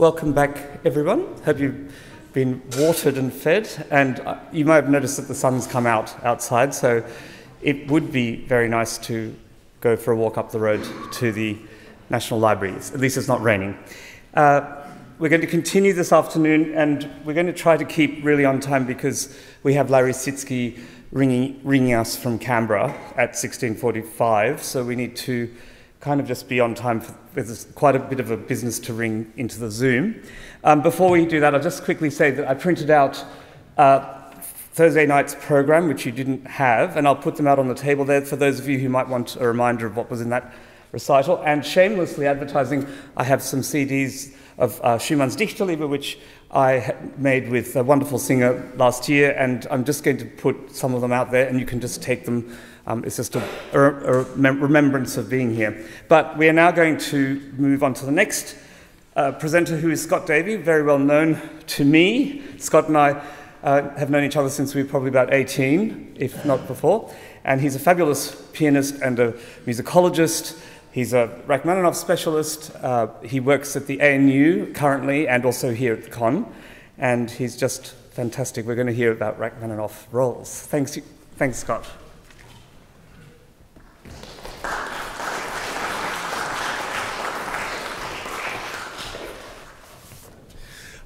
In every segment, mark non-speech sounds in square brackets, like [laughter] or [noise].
welcome back, everyone. Hope you've been watered and fed. And uh, you might have noticed that the sun's come out outside, so it would be very nice to go for a walk up the road to the National Library. At least it's not raining. Uh, we're going to continue this afternoon, and we're going to try to keep really on time because we have Larry Sitsky ringing, ringing us from Canberra at 16:45. So we need to kind of just be on time. For, there's quite a bit of a business to ring into the Zoom. Um, before we do that, I'll just quickly say that I printed out. Uh, Thursday night's program, which you didn't have, and I'll put them out on the table there for those of you who might want a reminder of what was in that recital. And shamelessly advertising, I have some CDs of uh, Schumann's Dichterliebe, which I made with a wonderful singer last year, and I'm just going to put some of them out there, and you can just take them. Um, it's just a, a, a, remembrance of being here. But we are now going to move on to the next uh, presenter, who is Scott Davie, very well known to me. Scott and I uh, have known each other since we were probably about 18, if not before. And he's a fabulous pianist and a musicologist He's a Rachmaninoff specialist. Uh, he works at the ANU currently and also here at the Con. And he's just fantastic. We're going to hear about Rachmaninoff rolls. Thanks, thanks Scott.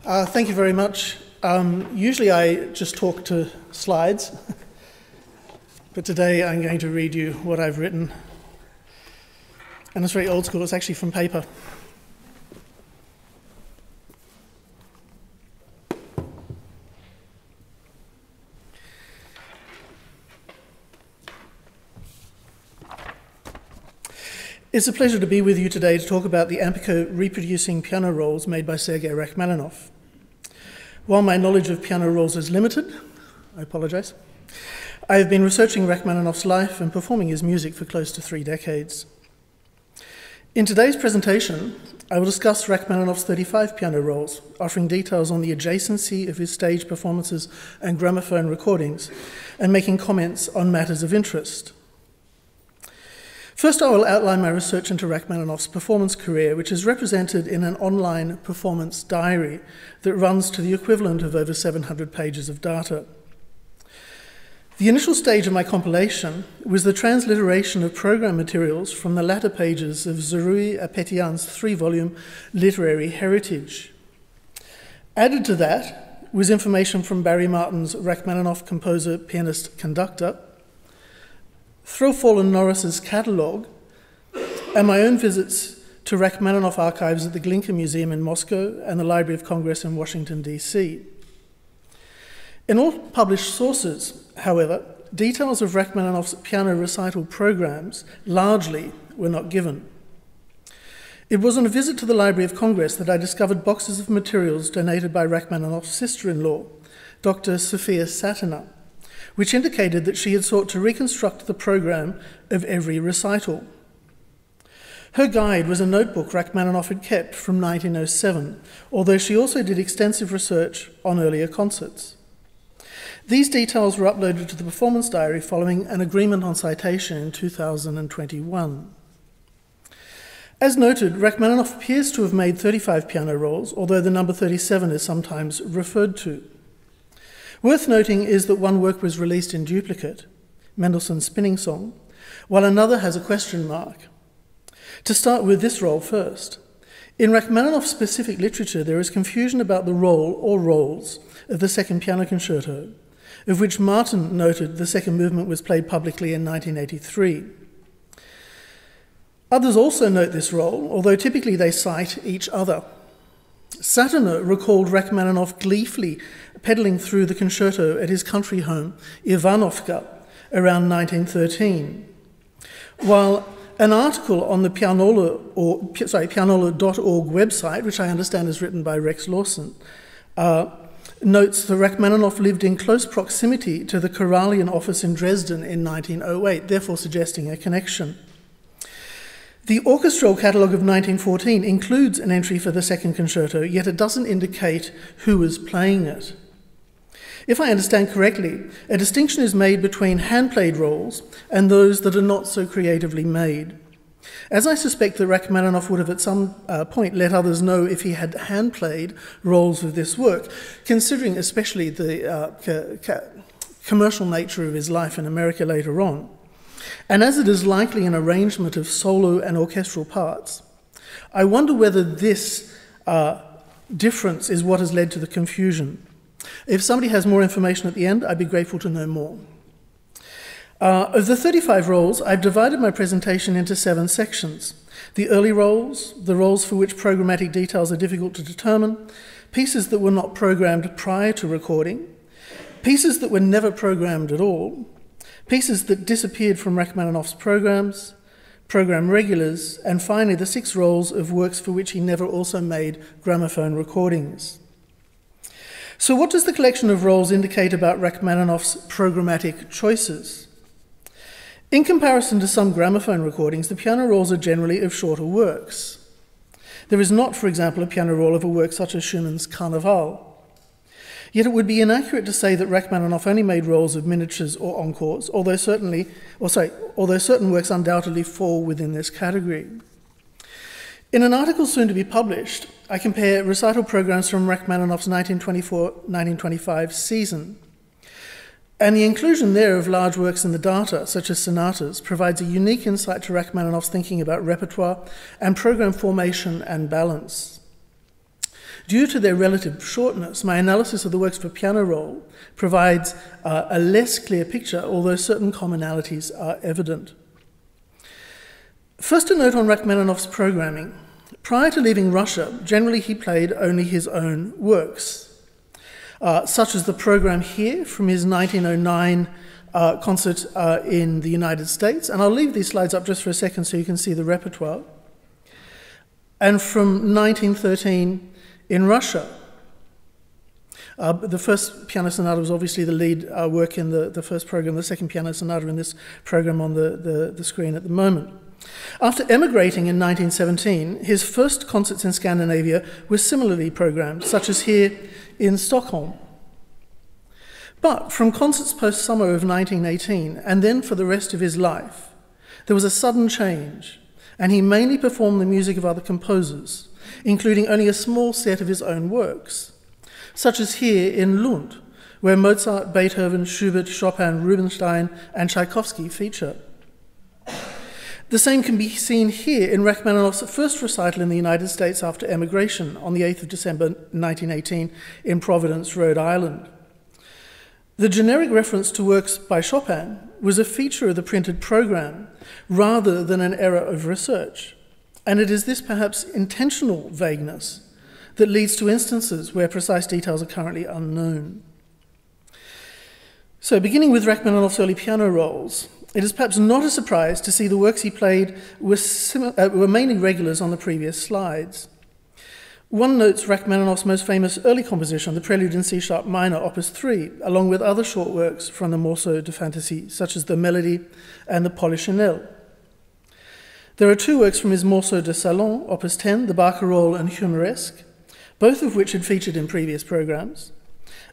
Uh, thank you very much. Um, usually I just talk to slides, [laughs] but today I'm going to read you what I've written and it's very old school, it's actually from paper. It's a pleasure to be with you today to talk about the Ampico reproducing piano rolls made by Sergei Rachmaninoff. While my knowledge of piano rolls is limited, I apologize, I have been researching Rachmaninoff's life and performing his music for close to three decades. In today's presentation, I will discuss Rachmaninoff's 35 piano rolls, offering details on the adjacency of his stage performances and gramophone recordings, and making comments on matters of interest. First, I will outline my research into Rachmaninoff's performance career, which is represented in an online performance diary that runs to the equivalent of over 700 pages of data. The initial stage of my compilation was the transliteration of program materials from the latter pages of Zarouy Apetian's three volume literary heritage. Added to that was information from Barrie Martyn's Rachmaninoff composer, pianist, conductor, Threlfall and Norris's catalogue, and my own visits to Rachmaninoff archives at the Glinka Museum in Moscow and the Library of Congress in Washington, D.C. In all published sources, however, details of Rachmaninoff's piano recital programs largely were not given. It was on a visit to the Library of Congress that I discovered boxes of materials donated by Rachmaninoff's sister in law, Dr. Sophia Satina, which indicated that she had sought to reconstruct the program of every recital. Her guide was a notebook Rachmaninoff had kept from 1907, although she also did extensive research on earlier concerts. These details were uploaded to the performance diary following an agreement on citation in 2021. As noted, Rachmaninoff appears to have made 35 piano rolls, although the number 37 is sometimes referred to. Worth noting is that one work was released in duplicate, Mendelssohn's Spinning Song, while another has a question mark. To start with this roll first. In Rachmaninoff specific literature, there is confusion about the roll or rolls of the second piano concerto of which Martyn noted the second movement was played publicly in 1983. Others also note this roll, although typically they cite each other. Satina recalled Rachmaninoff gleefully pedaling through the concerto at his country home, Ivanovka, around 1913. While an article on the Pianola, or, sorry, pianola.org website, which I understand is written by Rex Lawson, uh, notes that Rachmaninoff lived in close proximity to the Karajan office in Dresden in 1908, therefore suggesting a connection. The orchestral catalogue of 1914 includes an entry for the second concerto, yet it doesn't indicate who is playing it. If I understand correctly, a distinction is made between hand played rolls and those that are not so creatively made. As I suspect that Rachmaninoff would have at some uh, point let others know if he had hand played rolls of this work, considering especially the uh, commercial nature of his life in America later on. And as it is likely an arrangement of solo and orchestral parts, I wonder whether this uh, difference is what has led to the confusion. If somebody has more information at the end, I'd be grateful to know more. Uh, of the 35 rolls, I've divided my presentation into seven sections. The early rolls, the rolls for which programmatic details are difficult to determine, pieces that were not programmed prior to recording, pieces that were never programmed at all, pieces that disappeared from Rachmaninoff's programs, program regulars, and finally the six rolls of works for which he never also made gramophone recordings. So, what does the collection of rolls indicate about Rachmaninoff's programmatic choices? In comparison to some gramophone recordings, the piano rolls are generally of shorter works. There is not, for example, a piano roll of a work such as Schumann's Carnaval. Yet it would be inaccurate to say that Rachmaninoff only made rolls of miniatures or encores, although certainly, or sorry, although certain works undoubtedly fall within this category. In an article soon to be published, I compare recital programs from Rachmaninoff's 1924-1925 season. And the inclusion there of large works in the data, such as sonatas, provides a unique insight to Rachmaninoff's thinking about repertoire and program formation and balance. Due to their relative shortness, my analysis of the works for piano roll provides uh, a less clear picture, although certain commonalities are evident. First, a note on Rachmaninoff's programming. Prior to leaving Russia, generally he played only his own works, uh, such as the program here from his 1909 uh, concert uh, in the United States. And I'll leave these slides up just for a second so you can see the repertoire. And from 1913 in Russia. Uh, the first piano sonata was obviously the lead uh, work in the, the first program, the second piano sonata in this program on the, the, the screen at the moment. After emigrating in 1917, his first concerts in Scandinavia were similarly programmed, such as here in Stockholm. But from concerts post summer of 1918, and then for the rest of his life, there was a sudden change, and he mainly performed the music of other composers including only a small set of his own works, such as here in Lund, where Mozart, Beethoven, Schubert, Chopin, Rubinstein, and Tchaikovsky feature. The same can be seen here in Rachmaninoff's first recital in the United States after emigration on the 8th of December 1918 in Providence, Rhode Island. The generic reference to works by Chopin was a feature of the printed program rather than an error of research. And it is this perhaps intentional vagueness that leads to instances where precise details are currently unknown. So, beginning with Rachmaninoff's early piano rolls, it is perhaps not a surprise to see the works he played were, uh, were mainly regulars on the previous slides. One notes Rachmaninoff's most famous early composition, the Prelude in C sharp minor, opus 3, along with other short works from the Morceaux de Fantaisie, such as the Melody and the Polichinelle. There are two works from his Morceaux de Salon, Opus 10, the Barcarolle and Humoresque, both of which had featured in previous programs,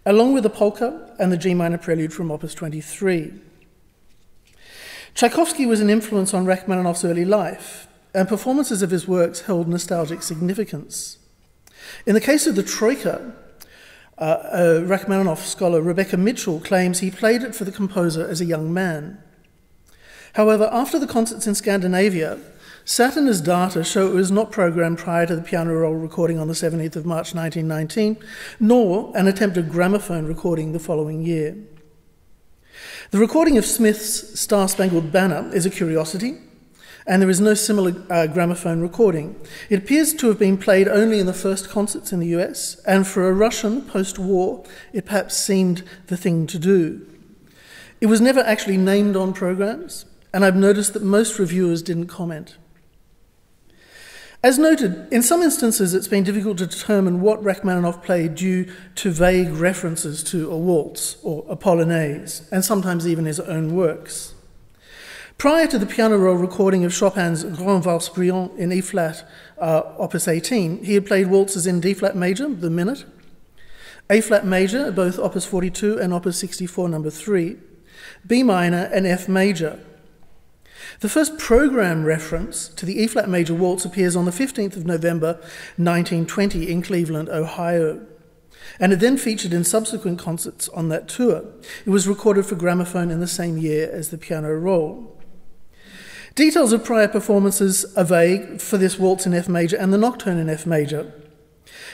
along with the Polka and the G minor Prelude from Opus 23. Tchaikovsky was an influence on Rachmaninoff's early life, and performances of his works held nostalgic significance. In the case of the Troika, uh, a Rachmaninoff scholar Rebecca Mitchell claims he played it for the composer as a young man. However, after the concerts in Scandinavia, Satina's data show it was not programmed prior to the piano roll recording on the 17th of March 1919, nor an attempted gramophone recording the following year. The recording of Smith's Star Spangled Banner is a curiosity, and there is no similar uh, gramophone recording. It appears to have been played only in the first concerts in the US, and for a Russian post war, it perhaps seemed the thing to do. It was never actually named on programs, and I've noticed that most reviewers didn't comment. As noted, in some instances it's been difficult to determine what Rachmaninoff played due to vague references to a waltz or a polonaise, and sometimes even his own works. Prior to the piano roll recording of Chopin's Grande Valse Brillante in E flat, uh, opus 18, he had played waltzes in D flat major, the minute, A flat major, both opus 42 and opus 64, number 3, B minor, and F major, The first program reference to the E flat major waltz appears on the 15th of November 1920 in Cleveland, Ohio, and it then featured in subsequent concerts on that tour. It was recorded for gramophone in the same year as the piano roll. Details of prior performances are vague for this waltz in F major and the nocturne in F major.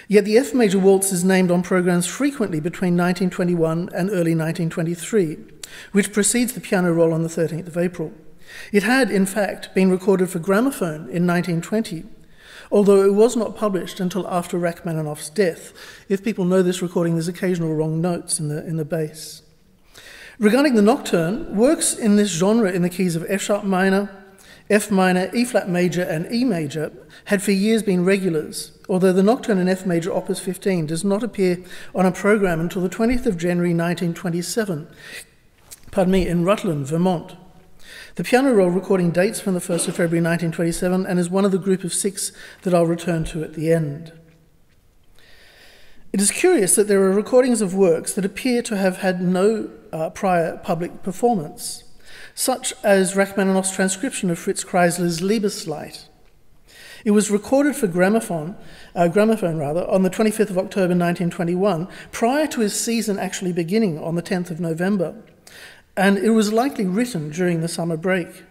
Yet the F major waltz is named on programs frequently between 1921 and early 1923, which precedes the piano roll on the 13th of April. It had, in fact, been recorded for gramophone in 1920, although it was not published until after Rachmaninoff's death. If people know this recording, there's occasional wrong notes in the, in the bass. Regarding the nocturne, works in this genre in the keys of F sharp minor, F minor, E flat major, and E major had for years been regulars, although the nocturne in F major, opus 15, does not appear on a program until the 20th of January 1927, pardon me, in Rutland, Vermont. The piano roll recording dates from the 1st of February 1927 and is one of the group of six that I'll return to at the end. It is curious that there are recordings of works that appear to have had no uh, prior public performance, such as Rachmaninoff's transcription of Fritz Kreisler's Liebeslied. It was recorded for gramophone, uh, gramophone rather, on the 25th of October 1921, prior to his season actually beginning on the 10th of November and it was likely written during the summer break.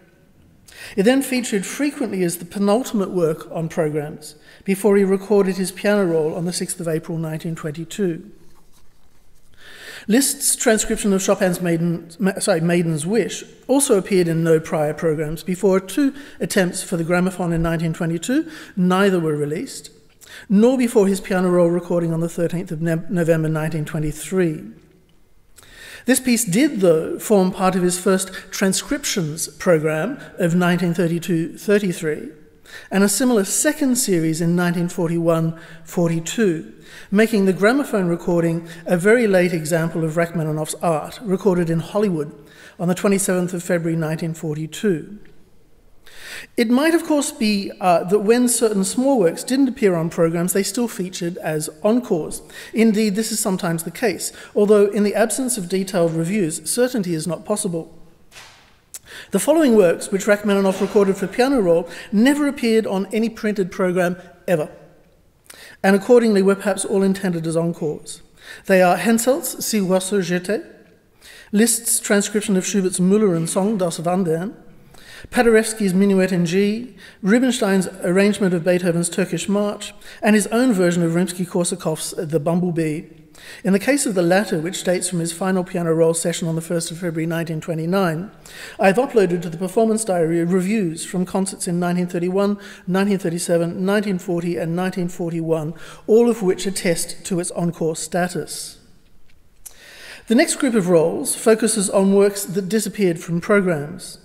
It then featured frequently as the penultimate work on programs before he recorded his piano roll on the 6th of April 1922. Liszt's transcription of Chopin's Maiden, sorry, Maiden's Wish also appeared in no prior programs before two attempts for the gramophone in 1922. Neither were released, nor before his piano roll recording on the 13th of November 1923. This piece did, though, form part of his first transcriptions program of 1932 33, and a similar second series in 1941 42, making the gramophone recording a very late example of Rachmaninoff's art, recorded in Hollywood on the 27th of February 1942. It might, of course, be uh, that when certain small works didn't appear on programs, they still featured as encores. Indeed, this is sometimes the case, although in the absence of detailed reviews, certainty is not possible. The following works, which Rachmaninoff recorded for piano roll, never appeared on any printed program ever, and accordingly were perhaps all intended as encores. They are Henselt's Si oiseau j'étais, Liszt's transcription of Schubert's Müller and song Das Wandern, Paderewski's Minuet in G, Rubinstein's arrangement of Beethoven's Turkish March, and his own version of Rimsky-Korsakov's The Bumblebee. In the case of the latter, which dates from his final piano roll session on the 1st of February 1929, I have uploaded to the performance diary reviews from concerts in 1931, 1937, 1940, and 1941, all of which attest to its encore status. The next group of rolls focuses on works that disappeared from programs.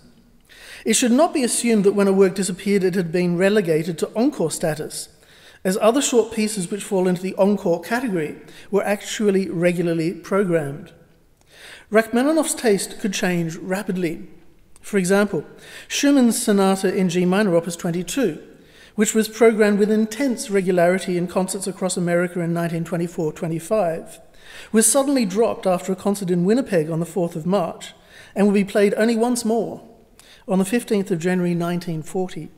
It should not be assumed that when a work disappeared, it had been relegated to encore status, as other short pieces which fall into the encore category were actually regularly programmed. Rachmaninoff's taste could change rapidly. For example, Schumann's Sonata in G minor, opus 22, which was programmed with intense regularity in concerts across America in 1924 25, was suddenly dropped after a concert in Winnipeg on the 4th of March and will be played only once more on the 15th of January 1940.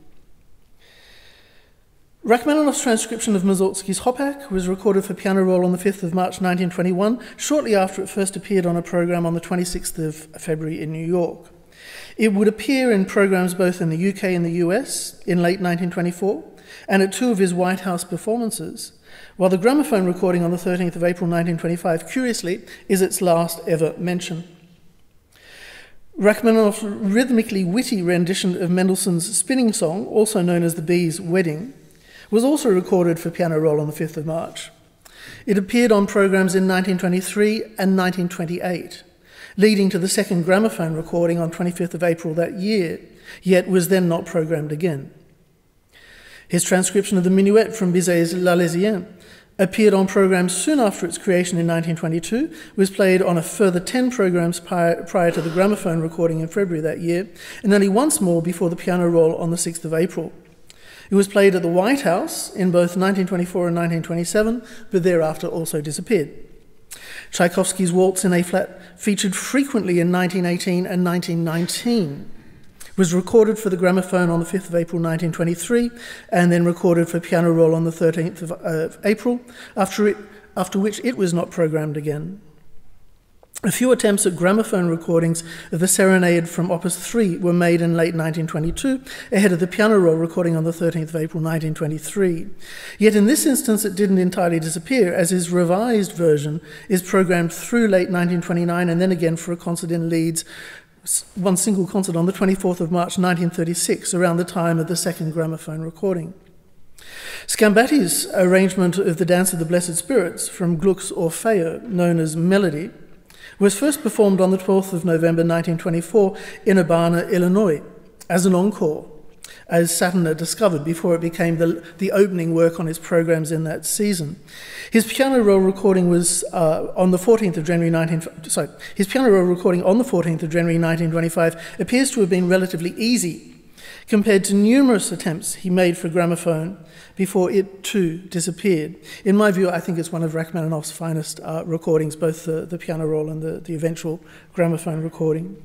Rachmaninoff's transcription of Mussorgsky's Hopak was recorded for piano roll on the 5th of March 1921, shortly after it first appeared on a program on the 26th of February in New York. It would appear in programs both in the UK and the US in late 1924, and at two of his White House performances, while the gramophone recording on the 13th of April 1925, curiously, is its last ever mention. Rachmaninoff's rhythmically witty rendition of Mendelssohn's spinning song, also known as the Bee's Wedding, was also recorded for piano roll on the 5th of March. It appeared on programs in 1923 and 1928, leading to the second gramophone recording on 25th of April that year, yet was then not programmed again. His transcription of the minuet from Bizet's L'Arlésienne appeared on programs soon after its creation in 1922, was played on a further 10 programs prior, to the gramophone recording in February that year, and only once more before the piano roll on the 6th of April. It was played at the White House in both 1924 and 1927, but thereafter also disappeared. Tchaikovsky's Waltz in A flat featured frequently in 1918 and 1919, was recorded for the gramophone on the 5th of April 1923 and then recorded for piano roll on the 13th of uh, April, after, it, after which it was not programmed again. A few attempts at gramophone recordings of the Serenade from Opus 3 were made in late 1922, ahead of the piano roll recording on the 13th of April 1923. Yet in this instance, it didn't entirely disappear, as his revised version is programmed through late 1929 and then again for a concert in Leeds, one single concert on the 24th of March 1936, around the time of the second gramophone recording. Sgambati's arrangement of the Dance of the Blessed Spirits from Gluck's Orfeo, known as Melody, was first performed on the 12th of November 1924 in Urbana, Illinois, as an encore, as Satina discovered before it became the, the opening work on his programs in that season. His piano roll recording was uh, on the 14th of January 19... Sorry, his piano roll recording on the 14th of January 1925 appears to have been relatively easy compared to numerous attempts he made for gramophone before it too disappeared. In my view, I think it's one of Rachmaninoff's finest uh, recordings, both the, the piano roll and the, the eventual gramophone recording.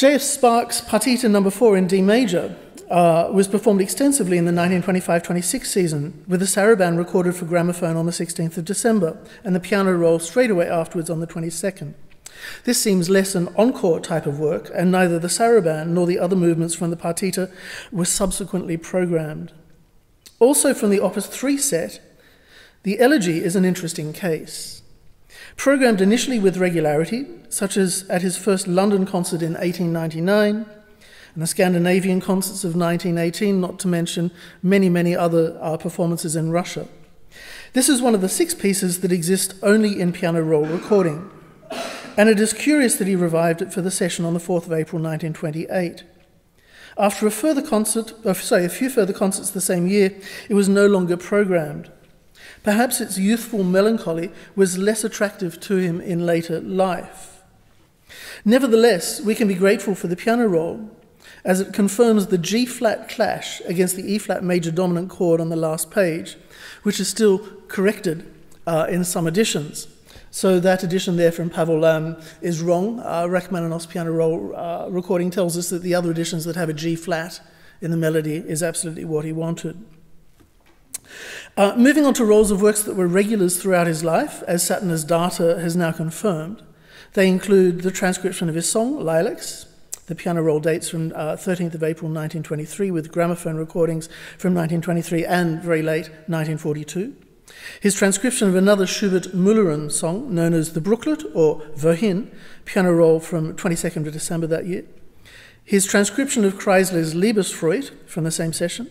J.S. Bach's Partita number 4 in D major uh, was performed extensively in the 1925-26 season, with the Saraband recorded for gramophone on the 16th of December, and the piano roll straight away afterwards on the 22nd. This seems less an encore type of work, and neither the saraband nor the other movements from the partita were subsequently programmed. Also, from the Opus 3 set, the elegy is an interesting case. Programmed initially with regularity, such as at his first London concert in 1899 and the Scandinavian concerts of 1918, not to mention many, many other uh, performances in Russia. This is one of the six pieces that exist only in piano roll recording and it is curious that he revived it for the session on the 4th of April 1928. After a further concert, oh, sorry, a few further concerts the same year, it was no longer programmed. Perhaps its youthful melancholy was less attractive to him in later life. Nevertheless, we can be grateful for the piano roll, as it confirms the G flat clash against the E flat major dominant chord on the last page, which is still corrected uh, in some editions. So that edition there from Pavel Lamm is wrong. Uh, Rachmaninoff's piano roll uh, recording tells us that the other editions that have a G flat in the melody is absolutely what he wanted. Uh, moving on to rolls of works that were regulars throughout his life, as Satina's data has now confirmed, they include the transcription of his song, Lilacs. The piano roll dates from uh, 13th of April 1923 with gramophone recordings from 1923 and very late 1942. His transcription of another Schubert Müllerin song known as the Brooklet or Wohin, piano roll from 22nd of December that year. His transcription of Kreisler's Liebesfreude from the same session.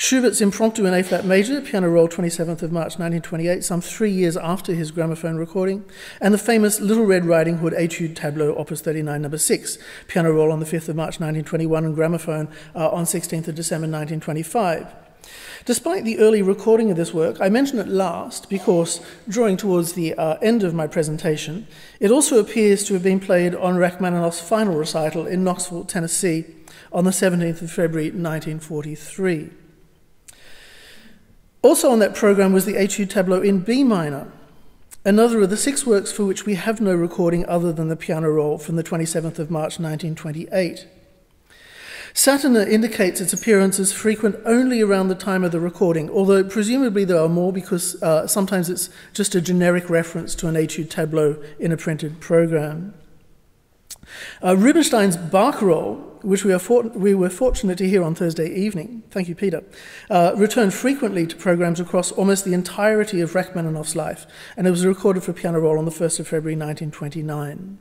Schubert's Impromptu in A flat major, piano roll 27th of March 1928, some three years after his gramophone recording, and the famous Little Red Riding Hood Etude Tableau, Opus 39, number 6, piano roll on the 5th of March 1921 and gramophone uh, on 16th of December 1925. Despite the early recording of this work, I mention it last because, drawing towards the uh, end of my presentation, it also appears to have been played on Rachmaninoff's final recital in Knoxville, Tennessee, on the 17th of February 1943. Also on that program was the Etude Tableau in B minor, another of the six works for which we have no recording other than the piano roll from the 27th of March 1928. Satina indicates its appearance as frequent only around the time of the recording, although presumably there are more because uh, sometimes it's just a generic reference to an etude tableau in a printed program. Uh, Rubinstein's Barcarolle, which we, for- we, were fortunate to hear on Thursday evening, thank you, Peter, uh, returned frequently to programs across almost the entirety of Rachmaninoff's life, and it was recorded for piano roll on the 1st of February 1929.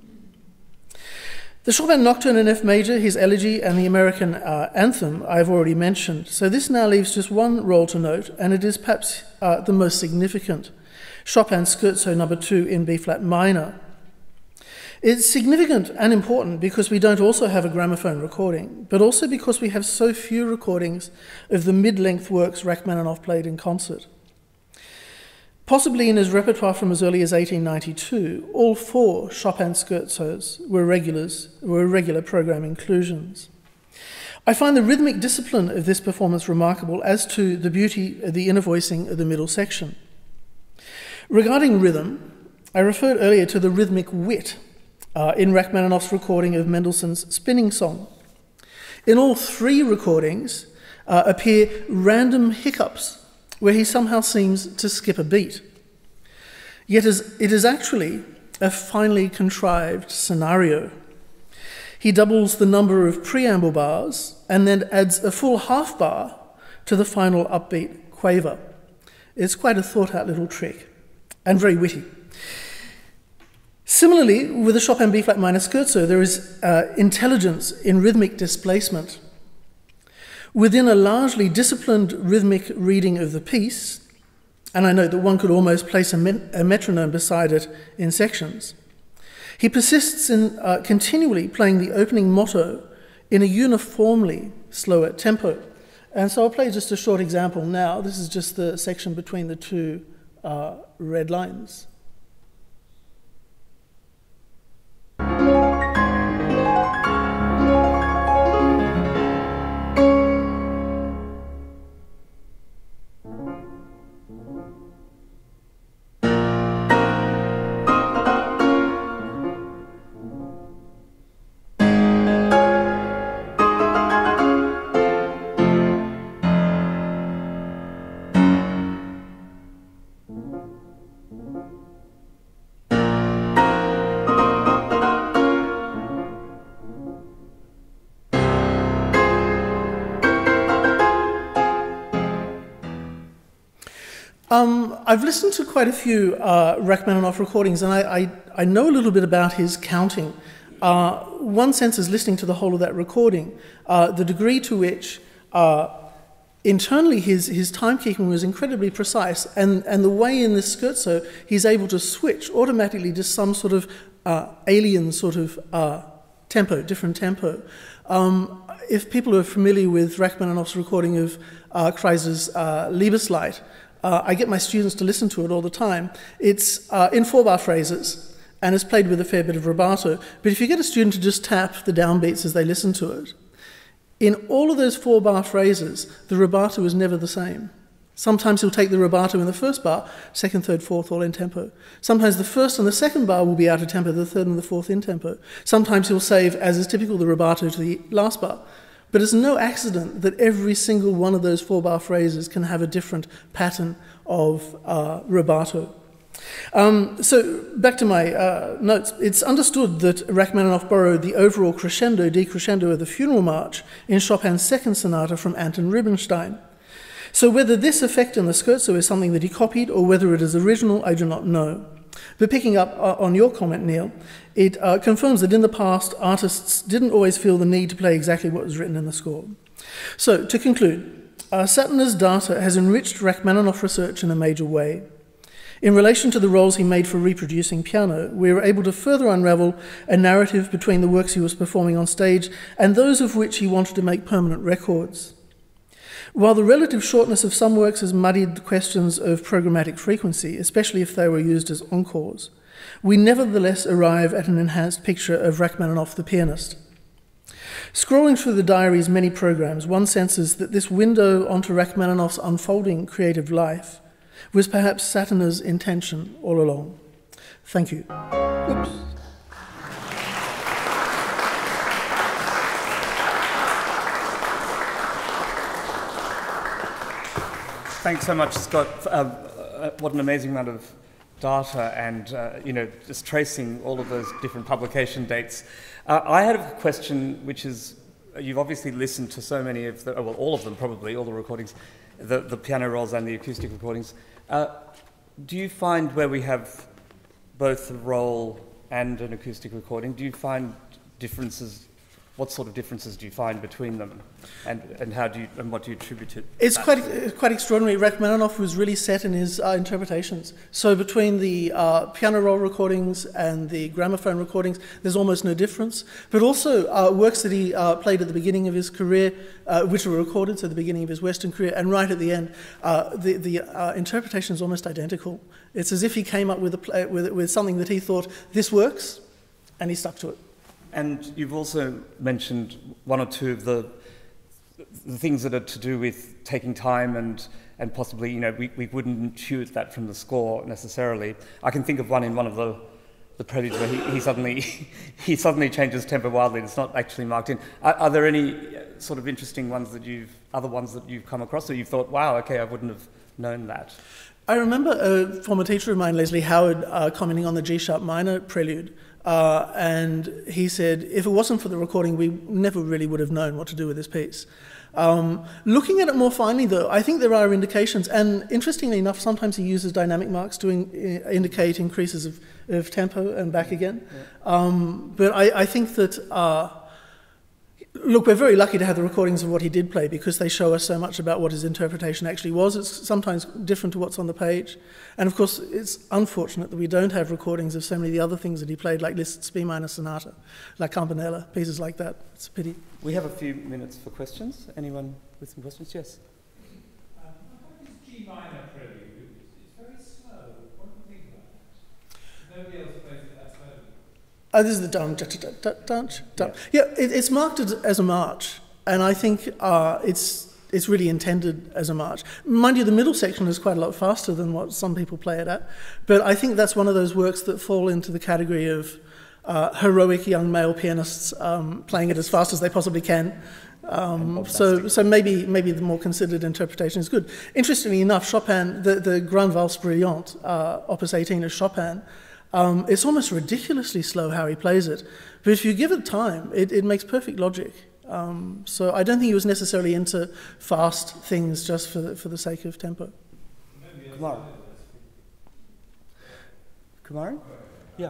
The Chopin Nocturne in F major, his elegy, and the American uh, anthem I've already mentioned. So this now leaves just one roll to note, and it is perhaps uh, the most significant Chopin's Scherzo number two in B flat minor. It's significant and important because we don't also have a gramophone recording, but also because we have so few recordings of the mid length works Rachmaninoff played in concert. Possibly in his repertoire from as early as 1892, all four Chopin scherzos were regulars, were regular program inclusions. I find the rhythmic discipline of this performance remarkable as to the beauty of the inner voicing of the middle section. Regarding rhythm, I referred earlier to the rhythmic wit uh, in Rachmaninoff's recording of Mendelssohn's Spinning Song. In all three recordings uh, appear random hiccups where he somehow seems to skip a beat. Yet it is actually a finely contrived scenario. He doubles the number of preamble bars and then adds a full half bar to the final upbeat quaver. It's quite a thought out little trick and very witty. Similarly, with the Chopin B flat minor scherzo, there is uh, intelligence in rhythmic displacement. Within a largely disciplined rhythmic reading of the piece, and I note that one could almost place a, a metronome beside it in sections, he persists in uh, continually playing the opening motto in a uniformly slower tempo. And so I'll play just a short example now. This is just the section between the two uh, red lines. Um, I've listened to quite a few uh, Rachmaninoff recordings, and I, I, I, know a little bit about his counting. Uh, one sense is listening to the whole of that recording, uh, the degree to which uh, internally his, his timekeeping was incredibly precise, and, and the way in this scherzo he's able to switch automatically to some sort of uh, alien sort of uh, tempo, different tempo. Um, if people are familiar with Rachmaninoff's recording of Kreisler's Liebeslied, uh, I get my students to listen to it all the time. It's uh, in four bar phrases and it's played with a fair bit of rubato. But if you get a student to just tap the downbeats as they listen to it, in all of those four bar phrases, the rubato is never the same. Sometimes he'll take the rubato in the first bar, second, third, fourth, all in tempo. Sometimes the first and the second bar will be out of tempo, the third and the fourth in tempo. Sometimes he'll save, as is typical, the rubato to the last bar. But it's no accident that every single one of those four bar phrases can have a different pattern of uh, rubato. Um, so, back to my uh, notes. It's understood that Rachmaninoff borrowed the overall crescendo decrescendo of the funeral march in Chopin's second sonata from Anton Rubinstein. So, whether this effect in the scherzo is something that he copied or whether it is original, I do not know. But picking up uh, on your comment, Neal, it uh, confirms that in the past, artists didn't always feel the need to play exactly what was written in the score. So, to conclude, uh, Satina's data has enriched Rachmaninoff research in a major way. In relation to the rolls he made for reproducing piano, we were able to further unravel a narrative between the works he was performing on stage and those of which he wanted to make permanent records. While the relative shortness of some works has muddied the questions of programmatic frequency, especially if they were used as encores, we nevertheless arrive at an enhanced picture of Rachmaninoff the pianist. Scrolling through the diary's many programs, one senses that this window onto Rachmaninoff's unfolding creative life was perhaps Satina's intention all along. Thank you. Oops. Thanks so much, Scott. Uh, uh, what an amazing amount of data and, uh, you know, just tracing all of those different publication dates. Uh, I had a question which is, you've obviously listened to so many of the, well, all of them probably, all the recordings, the, the piano rolls and the acoustic recordings. Uh, do you find where we have both a roll and an acoustic recording, do you find differences what sort of differences do you find between them, and, and how do you and what do you attribute it? It's quite quite extraordinary. Rachmaninoff was really set in his uh, interpretations. So between the uh, piano roll recordings and the gramophone recordings, there's almost no difference. But also uh, works that he uh, played at the beginning of his career, uh, which were recorded, so the beginning of his Western career, and right at the end, uh, the the interpretation is almost identical. It's as if he came up with a with with something that he thought this works, and he stuck to it. And you've also mentioned one or two of the, the things that are to do with taking time and, and possibly, you know, we, we wouldn't intuit that from the score necessarily. I can think of one in one of the the preludes where he, he suddenly [laughs] he suddenly changes tempo wildly. And it's not actually marked in. Are, are, there any uh, sort of interesting ones that you've other ones that you've come across that you've thought, wow, okay, I wouldn't have known that. I remember a former teacher of mine, Leslie Howard, uh, commenting on the G sharp minor prelude. Uh, and he said, if it wasn't for the recording, we never really would have known what to do with this piece. Um, looking at it more finely, though, I think there are indications, and interestingly enough, sometimes he uses dynamic marks to in, indicate increases of, of, tempo and back again. Yeah. Um, but I, I, think that uh, Look, we're very lucky to have the recordings of what he did play because they show us so much about what his interpretation actually was. It's sometimes different to what's on the page. And of course, it's unfortunate that we don't have recordings of so many of the other things that he played, like Liszt's B minor sonata, like Campanella, pieces like that. It's a pity. We have a few minutes for questions. Anyone with some questions? Yes. Um, G minor prelude. It's very slow. What do you think about that? Nobody else plays it Oh, this is the dun, dun, dun, Yeah, it, it's marked as a march, and I think uh, it's it's really intended as a march. Mind you, the middle section is quite a lot faster than what some people play it at, but I think that's one of those works that fall into the category of uh, heroic young male pianists um, playing it as fast as they possibly can. Um, so, so maybe maybe the more considered interpretation is good. Interestingly enough, Chopin, the, the Grande Valse Brillante, uh, Opus 18 of Chopin, um, it's almost ridiculously slow how he plays it. But if you give it time, it, it makes perfect logic. Um, so I don't think he was necessarily into fast things just for the, for the sake of tempo. Kumar. Kumar? Yeah.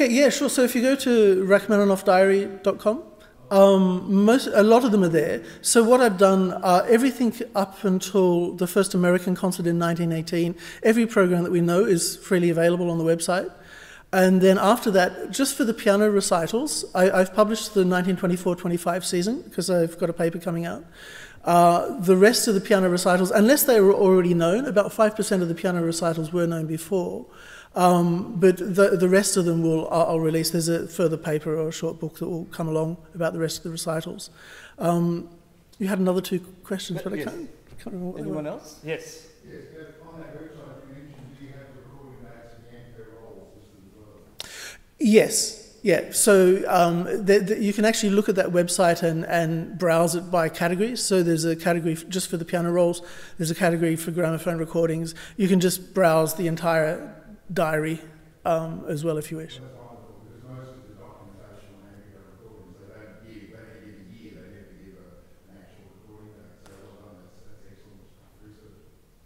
Okay, yeah, sure. So if you go to rachmaninoffdiary.com, um, most, a lot of them are there. So what I've done, uh, everything up until the first American concert in 1918, every program that we know is freely available on the website. And then after that, just for the piano recitals, I, have published the 1924-25 season because I've got a paper coming out. Uh, the rest of the piano recitals, unless they were already known, about 5% of the piano recitals were known before. Um, but the, the rest of them will I'll release. There's a further paper or a short book that will come along about the rest of the recitals. Um, you had another two questions, but, but yes. I can't, can't remember what Anyone else? Yes. Yes, on that website you mentioned, do you have the recording backs and per roll as well? Yes. Yeah, so um, the, the, you can actually look at that website and, and browse it by categories. So there's a category just for the piano rolls, there's a category for gramophone recordings. You can just browse the entire diary um, as well if you wish.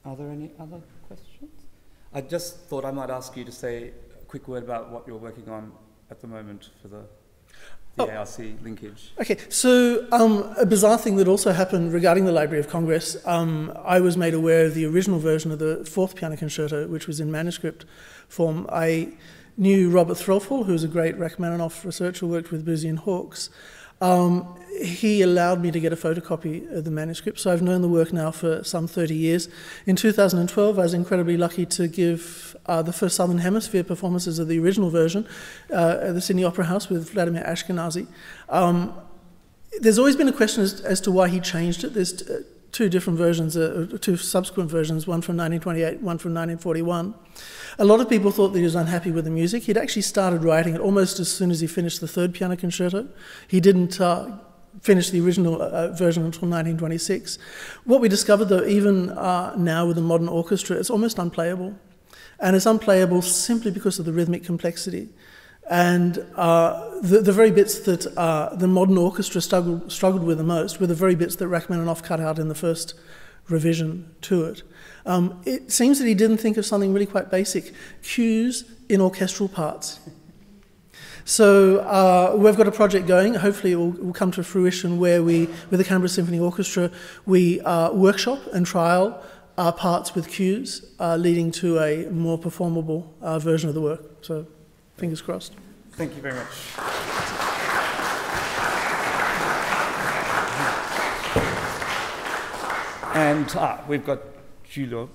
Are there any other questions? I just thought I might ask you to say a quick word about what you're working on at the moment for the the oh. ARC linkage. Okay, so um, a bizarre thing that also happened regarding the Library of Congress, um, I was made aware of the original version of the fourth piano concerto, which was in manuscript form. I knew Robert Threlfall, who was a great Rachmaninoff researcher, worked with Boosey and Hawkes. Um, he allowed me to get a photocopy of the manuscript, so I've known the work now for some 30 years. In 2012, I was incredibly lucky to give uh, the first Southern Hemisphere performances of the original version uh, at the Sydney Opera House with Vladimir Ashkenazy. Um, there's always been a question as, as, to why he changed it. There's uh, two different versions, uh, two subsequent versions, one from 1928, one from 1941. A lot of people thought that he was unhappy with the music. He'd actually started writing it almost as soon as he finished the third piano concerto. He didn't uh, finish the original uh, version until 1926. What we discovered, though, even uh, now with the modern orchestra, it's almost unplayable. And it's unplayable simply because of the rhythmic complexity. And uh, the, the, very bits that uh, the modern orchestra struggled, struggled, with the most were the very bits that Rachmaninoff cut out in the first revision to it. Um, it seems that he didn't think of something really quite basic cues in orchestral parts. So uh, we've got a project going. Hopefully, it will, will, come to fruition where we, with the Canberra Symphony Orchestra, we uh, workshop and trial our parts with cues, uh, leading to a more performable uh, version of the work. So. Fingers crossed. Thank you very much. And ah, we've got Julio